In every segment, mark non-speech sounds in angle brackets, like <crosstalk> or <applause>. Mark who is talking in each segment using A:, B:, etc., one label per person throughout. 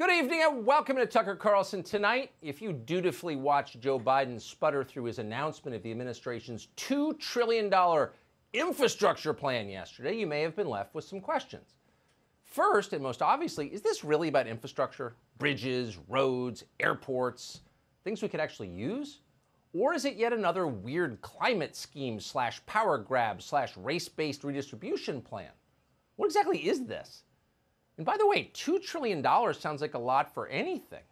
A: Good evening and welcome to Tucker Carlson. Tonight, if you dutifully watched Joe Biden sputter through his announcement of the administration's $2 trillion infrastructure plan yesterday, you may have been left with some questions. First, and most obviously, is this really about infrastructure? Bridges, roads, airports, things we could actually use? Or is it yet another weird climate scheme slash power grab slash race based redistribution plan? What exactly is this? And by the way, $2 trillion sounds like a lot for anything.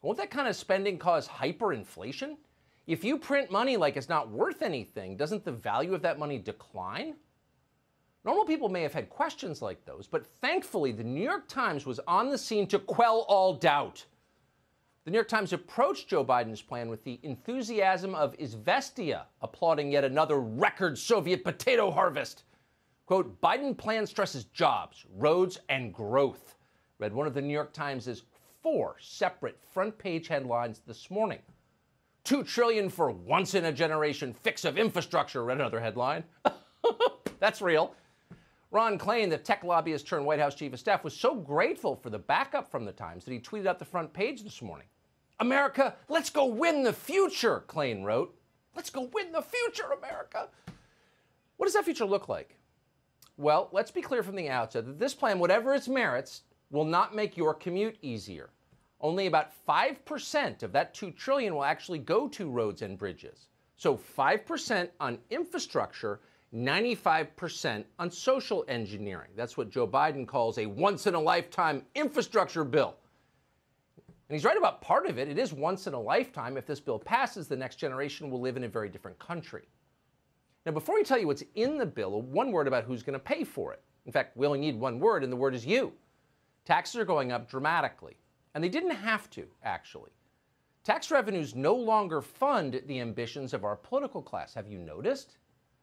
A: Won't that kind of spending cause hyperinflation? If you print money like it's not worth anything, doesn't the value of that money decline? Normal people may have had questions like those, but thankfully, the New York Times was on the scene to quell all doubt. The New York Times approached Joe Biden's plan with the enthusiasm of Izvestia, applauding yet another record Soviet potato harvest. Quote, Biden plan stresses jobs, roads, and growth. Read one of the New York Times' four separate front page headlines this morning. Two trillion for once in a generation fix of infrastructure, read another headline. <laughs> That's real. Ron Klain, the tech lobbyist turned White House chief of staff, was so grateful for the backup from the Times that he tweeted out the front page this morning. America, let's go win the future, Klain wrote. Let's go win the future, America. What does that future look like? Well, let's be clear from the outset that this plan, whatever its merits, will not make your commute easier. Only about 5% of that 2 trillion will actually go to roads and bridges. So 5% on infrastructure, 95% on social engineering. That's what Joe Biden calls a once in a lifetime infrastructure bill. And he's right about part of it. It is once in a lifetime. If this bill passes, the next generation will live in a very different country. Now, before we tell you what's in the bill, one word about who's going to pay for it. In fact, we only need one word, and the word is you. Taxes are going up dramatically, and they didn't have to, actually. Tax revenues no longer fund the ambitions of our political class. Have you noticed?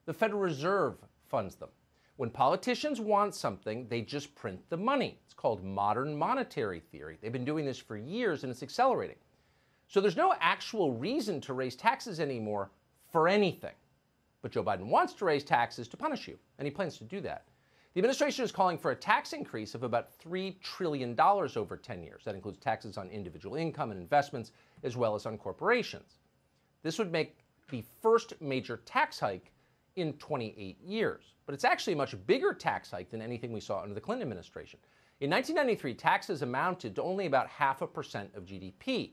A: The Federal Reserve funds them. When politicians want something, they just print the money. It's called modern monetary theory. They've been doing this for years, and it's accelerating. So there's no actual reason to raise taxes anymore for anything. But Joe Biden wants to raise taxes to punish you, and he plans to do that. The administration is calling for a tax increase of about $3 trillion over 10 years. That includes taxes on individual income and investments, as well as on corporations. This would make the first major tax hike in 28 years. But it's actually a much bigger tax hike than anything we saw under the Clinton administration. In 1993, taxes amounted to only about half a percent of GDP.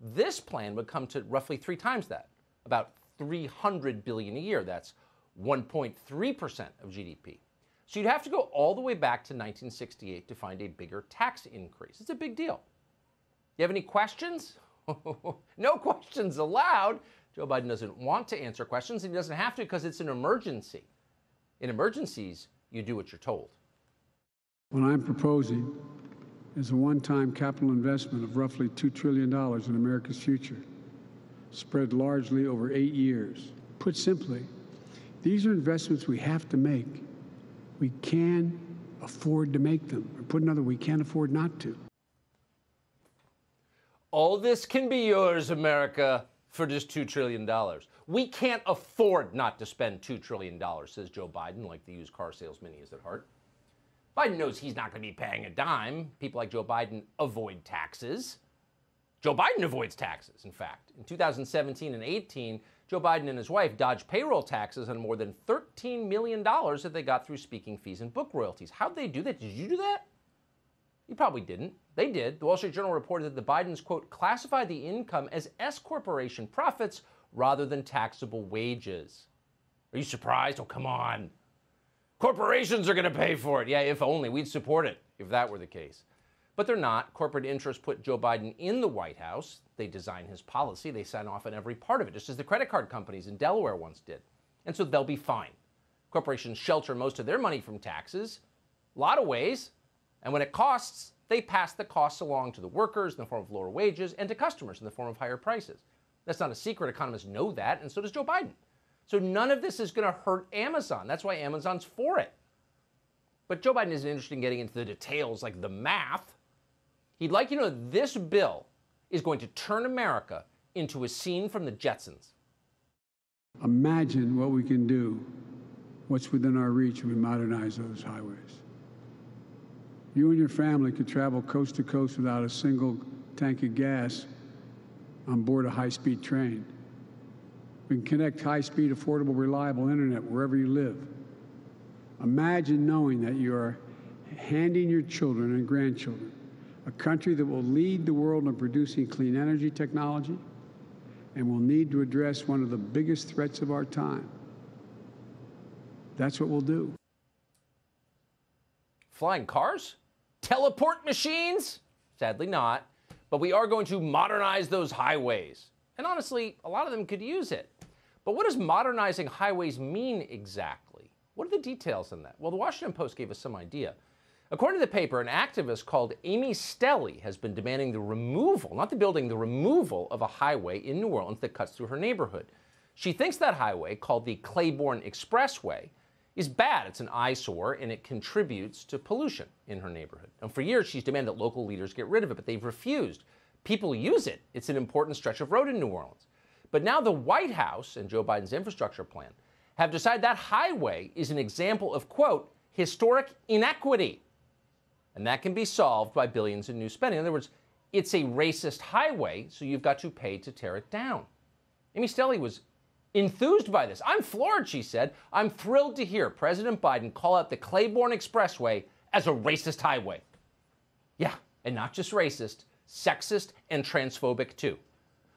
A: This plan would come to roughly three times that, about 300 billion a year. That's 1.3% of GDP. So you'd have to go all the way back to 1968 to find a bigger tax increase. It's a big deal. You have any questions? <laughs> no questions allowed. Joe Biden doesn't want to answer questions, and he doesn't have to because it's an emergency. In emergencies, you do what you're told.
B: What I'm proposing is a one time capital investment of roughly $2 trillion in America's future spread largely over eight years. Put simply, these are investments we have to make. We can afford to make them. Or put another, we can't afford not to.
A: All this can be yours, America, for just $2 trillion. We can't afford not to spend $2 trillion, says Joe Biden, like the used car salesman he is at heart. Biden knows he's not going to be paying a dime. People like Joe Biden avoid taxes. Joe Biden avoids taxes, in fact. In 2017 and 18, Joe Biden and his wife dodged payroll taxes on more than $13 million that they got through speaking fees and book royalties. How'd they do that? Did you do that? You probably didn't. They did. The Wall Street Journal reported that the Bidens, quote, classified the income as S corporation profits rather than taxable wages. Are you surprised? Oh, come on. Corporations are going to pay for it. Yeah, if only. We'd support it if that were the case. But they're not. Corporate interests put Joe Biden in the White House. They design his policy, they sign off on every part of it, just as the credit card companies in Delaware once did. And so they'll be fine. Corporations shelter most of their money from taxes, a lot of ways. And when it costs, they pass the costs along to the workers in the form of lower wages and to customers in the form of higher prices. That's not a secret. Economists know that, and so does Joe Biden. So none of this is going to hurt Amazon. That's why Amazon's for it. But Joe Biden isn't interested in getting into the details like the math. He'd like you to know this bill is going to turn America into a scene from the Jetsons.
B: Imagine what we can do, what's within our reach if we modernize those highways. You and your family could travel coast to coast without a single tank of gas on board a high speed train. We can connect high speed, affordable, reliable internet wherever you live. Imagine knowing that you are handing your children and grandchildren a country that will lead the world in producing clean energy technology and will need to address one of the biggest threats of our time. That's what we'll do.
A: Flying cars? Teleport machines? Sadly not. But we are going to modernize those highways. And honestly, a lot of them could use it. But what does modernizing highways mean exactly? What are the details in that? Well, the Washington Post gave us some idea. According to the paper, an activist called Amy Stelly has been demanding the removal, not the building, the removal of a highway in New Orleans that cuts through her neighborhood. She thinks that highway, called the Claiborne Expressway, is bad. It's an eyesore and it contributes to pollution in her neighborhood. And for years, she's demanded that local leaders get rid of it, but they've refused. People use it. It's an important stretch of road in New Orleans. But now the White House and Joe Biden's infrastructure plan have decided that highway is an example of, quote, historic inequity. And that can be solved by billions in new spending. In other words, it's a racist highway, so you've got to pay to tear it down. Amy Stelly was enthused by this. I'm floored, she said. I'm thrilled to hear President Biden call out the Claiborne Expressway as a racist highway. Yeah, and not just racist, sexist and transphobic too.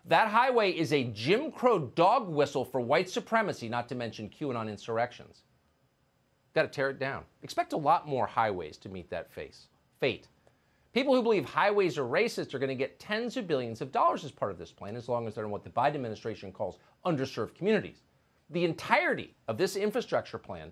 A: That highway is a Jim Crow dog whistle for white supremacy, not to mention QAnon insurrections. Got to tear it down. Expect a lot more highways to meet that face. Fate. People who believe highways are racist are going to get tens of billions of dollars as part of this plan, as long as they're in what the Biden administration calls underserved communities. The entirety of this infrastructure plan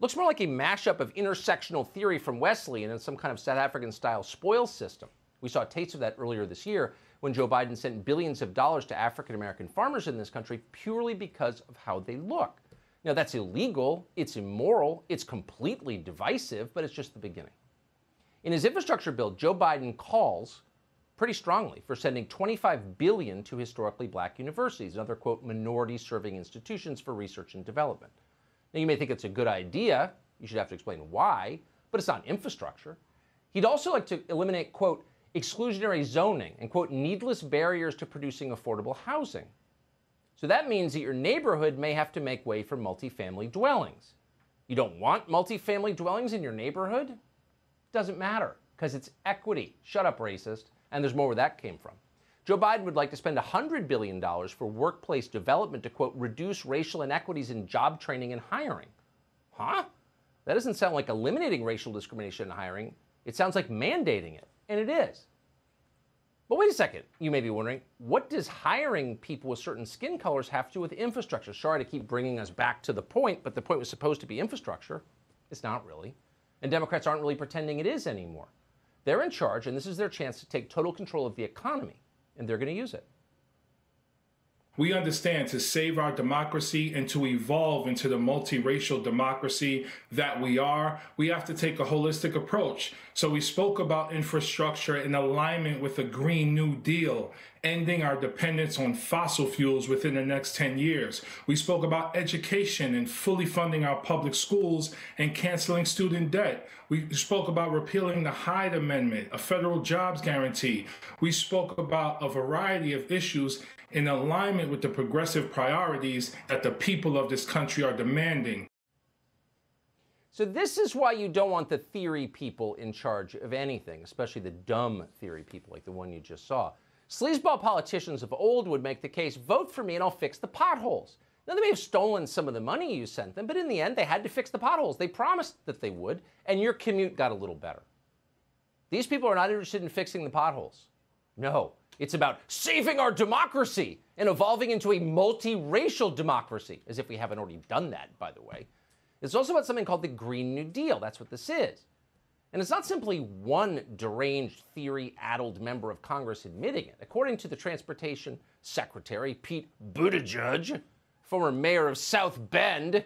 A: looks more like a mashup of intersectional theory from Wesley and some kind of South African style spoils system. We saw a taste of that earlier this year when Joe Biden sent billions of dollars to African American farmers in this country purely because of how they look. Now, that's illegal, it's immoral, it's completely divisive, but it's just the beginning. In his infrastructure bill, Joe Biden calls pretty strongly for sending 25 billion to historically black universities and other quote minority serving institutions for research and development. Now you may think it's a good idea, you should have to explain why, but it's not infrastructure. He'd also like to eliminate quote exclusionary zoning and quote needless barriers to producing affordable housing. So that means that your neighborhood may have to make way for multifamily dwellings. You don't want multifamily dwellings in your neighborhood? Doesn't matter, because it's equity. Shut up, racist. And there's more where that came from. Joe Biden would like to spend $100 billion for workplace development to, quote, reduce racial inequities in job training and hiring. Huh? That doesn't sound like eliminating racial discrimination in hiring. It sounds like mandating it. And it is. But wait a second, you may be wondering, what does hiring people with certain skin colors have to do with infrastructure? Sorry to keep bringing us back to the point, but the point was supposed to be infrastructure. It's not really. And Democrats aren't really pretending it is anymore. They're in charge, and this is their chance to take total control of the economy, and they're going to use it.
C: We understand to save our democracy and to evolve into the multiracial democracy that we are, we have to take a holistic approach. So we spoke about infrastructure in alignment with the Green New Deal, ending our dependence on fossil fuels within the next 10 years. We spoke about education and fully funding our public schools and canceling student debt. We spoke about repealing the Hyde Amendment, a federal jobs guarantee. We spoke about a variety of issues in alignment with the progressive priorities that the people of this country are demanding.
A: So, this is why you don't want the theory people in charge of anything, especially the dumb theory people like the one you just saw. Sleazeball politicians of old would make the case vote for me and I'll fix the potholes. Now, they may have stolen some of the money you sent them, but in the end, they had to fix the potholes. They promised that they would, and your commute got a little better. These people are not interested in fixing the potholes. No, it's about saving our democracy and evolving into a multiracial democracy, as if we haven't already done that, by the way. It's also about something called the Green New Deal. That's what this is. And it's not simply one deranged, theory addled member of Congress admitting it. According to the Transportation Secretary, Pete Buttigieg, former mayor of South Bend,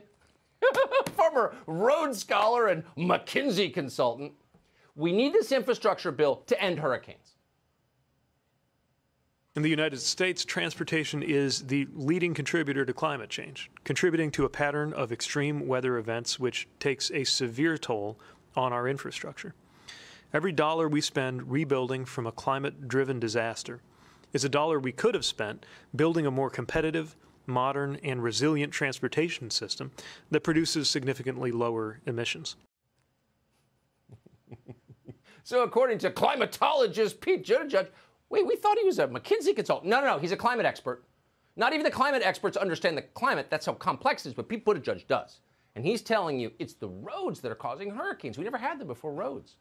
A: <laughs> former Rhodes Scholar and McKinsey consultant, we need this infrastructure bill to end hurricanes.
D: In the United States, transportation is the leading contributor to climate change, contributing to a pattern of extreme weather events which takes a severe toll on our infrastructure. Every dollar we spend rebuilding from a climate driven disaster is a dollar we could have spent building a more competitive, modern, and resilient transportation system that produces significantly lower emissions. <laughs>
A: so, according to climatologist Pete Buttigieg, wait, we thought he was a McKinsey consultant. No, no, no, he's a climate expert. Not even the climate experts understand the climate. That's how complex it is, but Pete Buttigieg does. And he's telling you it's the roads that are causing hurricanes. We never had them before roads.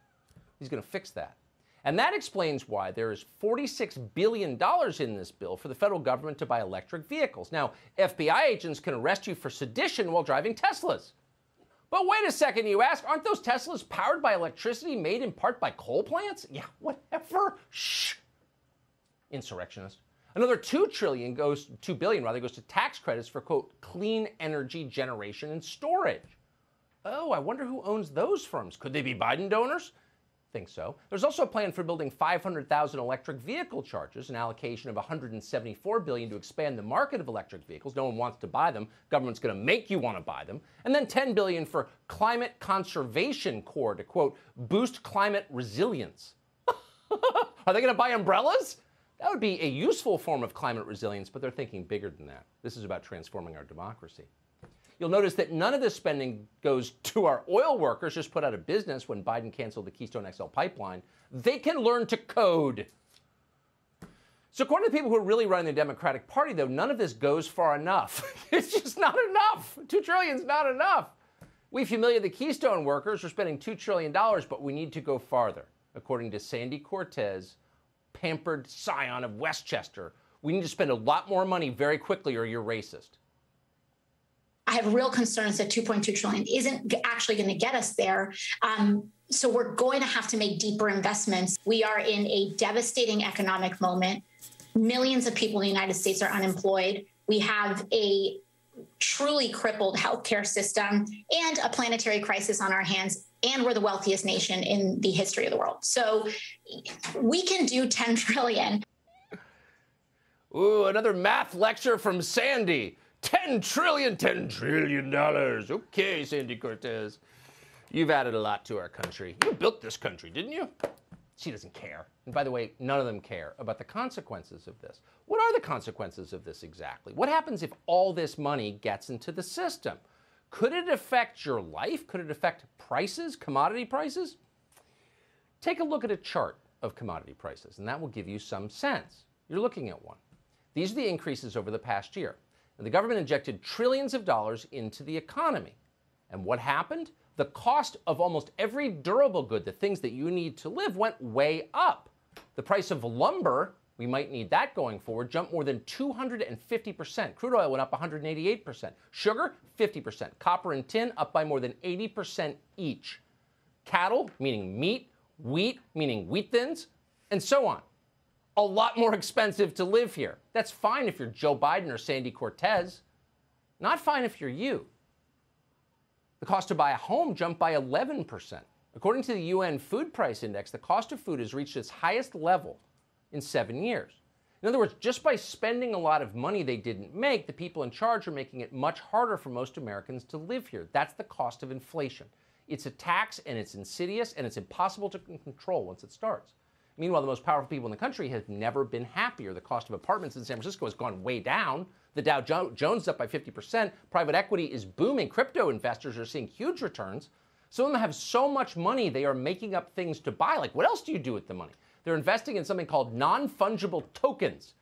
A: He's going to fix that. And that explains why there is $46 billion in this bill for the federal government to buy electric vehicles. Now, FBI agents can arrest you for sedition while driving Teslas. But wait a second, you ask, aren't those Teslas powered by electricity made in part by coal plants? Yeah, whatever. Shh. Insurrectionist. Another 2 trillion goes 2 billion rather goes to tax credits for quote clean energy generation and storage. Oh, I wonder who owns those firms. Could they be Biden donors? think so. There's also a plan for building 500,000 electric vehicle chargers, an allocation of 174 billion to expand the market of electric vehicles. No one wants to buy them. Government's going to make you want to buy them. And then 10 billion for climate conservation corps to quote boost climate resilience. <laughs> Are they going to buy umbrellas? That would be a useful form of climate resilience, but they're thinking bigger than that. This is about transforming our democracy. You'll notice that none of this spending goes <laughs> to our oil workers just put out of business when Biden canceled the Keystone XL pipeline. They can learn to code. So, according to people who are really running the Democratic Party, though, none of this goes far enough. <laughs> it's just not enough. Two trillion is not enough. We've the Keystone workers. We're spending $2 trillion, but we need to go farther. According to Sandy Cortez, pampered scion of Westchester, we need to spend a lot more money very quickly or you're racist.
E: I have real concerns that 2.2 trillion isn't actually going to get us there. Um, so we're going to have to make deeper investments. We are in a devastating economic moment. Millions of people in the United States are unemployed. We have a truly crippled healthcare system and a planetary crisis on our hands and we're the wealthiest nation in the history of the world. So we can do 10 <laughs> trillion.
A: Ooh, another math lecture from Sandy. 10 trillion, 10 trillion dollars. Okay, Sandy Cortez. You've added a lot to our country. You built this country, didn't you? She doesn't care. And by the way, none of them care about the consequences of this. What are the consequences of this exactly? What happens if all this money gets into the system? Could it affect your life? Could it affect prices, commodity prices? Take a look at a chart of commodity prices, and that will give you some sense. You're looking at one. These are the increases over the past year. And the government injected trillions of dollars into the economy. And what happened? The cost of almost every durable good, the things that you need to live, went way up. The price of lumber, we might need that going forward, Jump more than 250%. Crude oil went up 188%. Sugar, 50%. Copper and tin up by more than 80% each. Cattle, meaning meat, wheat, meaning wheat thins, and so on a lot more expensive to live here. That's fine if you're Joe Biden or Sandy Cortez. Not fine if you're you. The cost to buy a home jumped by 11%. According to the UN Food Price Index, the cost of food has reached its highest level in seven years. In other words, just by spending a lot of money they didn't make, the people in charge are making it much harder for most Americans to live here. That's the cost of inflation. It's a tax and it's insidious and it's impossible to control once it starts. Meanwhile, the most powerful people in the country have never been happier. The cost of apartments in San Francisco has gone way down. The Dow Jones is up by 50%. Private equity is booming. Crypto investors are seeing huge returns. Some of them have so much money they are making up things to buy. Like, what else do you do with the money? They're investing in something called non fungible tokens,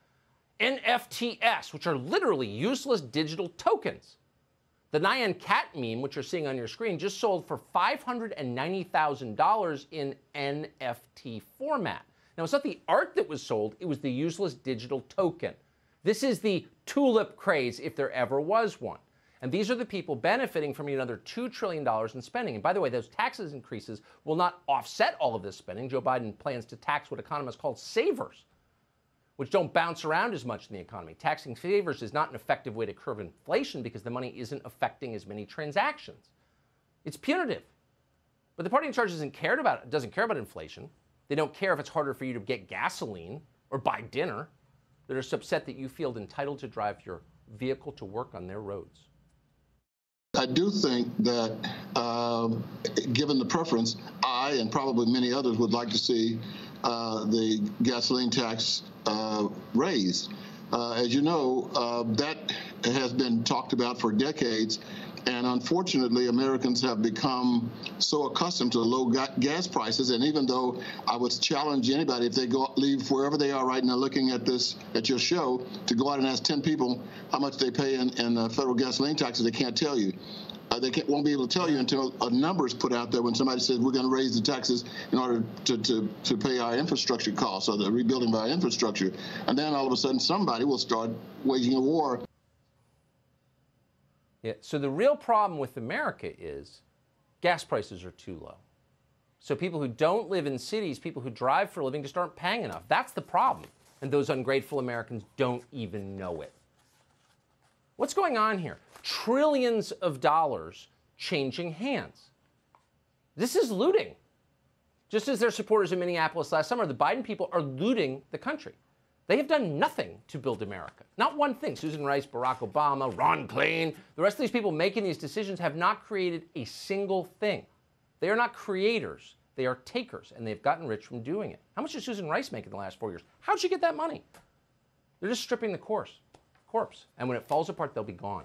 A: NFTs, which are literally useless digital tokens. The Nyan Cat meme, which you're seeing on your screen, just sold for $590,000 in NFT format. Now, it's not the art that was sold, it was the useless digital token. This is the tulip craze, if there ever was one. And these are the people benefiting from another $2 trillion in spending. And by the way, those taxes increases will not offset all of this spending. Joe Biden plans to tax what economists call savers which don't bounce around as much in the economy. Taxing savers is not an effective way to curb inflation because the money isn't affecting as many transactions. It's punitive. But the party in charge doesn't care about doesn't care about inflation. They don't care if it's harder for you to get gasoline or buy dinner. They're just upset that you feel entitled to drive your vehicle to work on their roads.
F: I do think that, um, given the preference, I I and probably many others would like to see uh, the gasoline tax uh, raised. Uh, as you know, uh, that has been talked about for decades. And unfortunately, Americans have become so accustomed to low ga- gas prices. And even though I would challenge anybody, if they go leave wherever they are right now, looking at this at your show, to go out and ask 10 people how much they pay in, in uh, federal gasoline taxes, they can't tell you. Uh, they won't be able to tell you until a number is put out there when somebody says we're going to raise the taxes in order to, to, to pay our infrastructure costs or the rebuilding of our infrastructure. And then all of a sudden somebody will start waging a war.
A: Yeah. So the real problem with America is gas prices are too low. So people who don't live in cities, people who drive for a living, just aren't paying enough. That's the problem. And those ungrateful Americans don't even know it. What's going on here? Trillions of dollars changing hands. This is looting. Just as their supporters in Minneapolis last summer, the Biden people are looting the country. They have done nothing to build America. Not one thing. Susan Rice, Barack Obama, Ron Klain, the rest of these people making these decisions have not created a single thing. They are not creators, they are takers, and they've gotten rich from doing it. How much did Susan Rice make in the last four years? How'd she get that money? They're just stripping the course, corpse. And when it falls apart, they'll be gone.